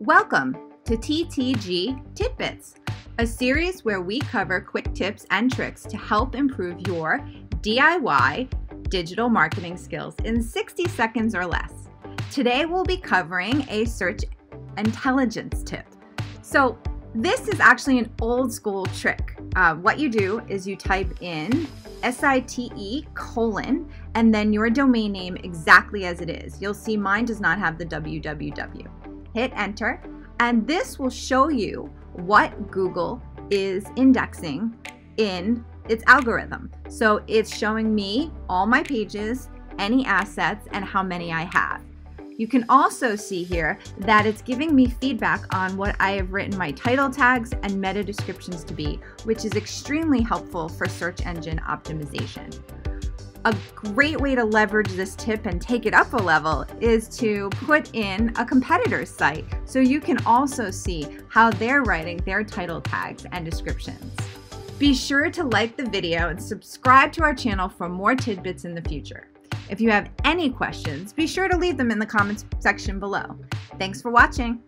Welcome to TTG Tidbits, a series where we cover quick tips and tricks to help improve your DIY digital marketing skills in 60 seconds or less. Today we'll be covering a search intelligence tip. So, this is actually an old school trick. Uh, what you do is you type in S-I-T-E colon and then your domain name exactly as it is. You'll see mine does not have the www. Hit enter and this will show you what Google is indexing in its algorithm. So it's showing me all my pages, any assets, and how many I have. You can also see here that it's giving me feedback on what I have written my title tags and meta descriptions to be, which is extremely helpful for search engine optimization. A great way to leverage this tip and take it up a level is to put in a competitor's site so you can also see how they're writing their title tags and descriptions. Be sure to like the video and subscribe to our channel for more tidbits in the future. If you have any questions, be sure to leave them in the comments section below. Thanks for watching.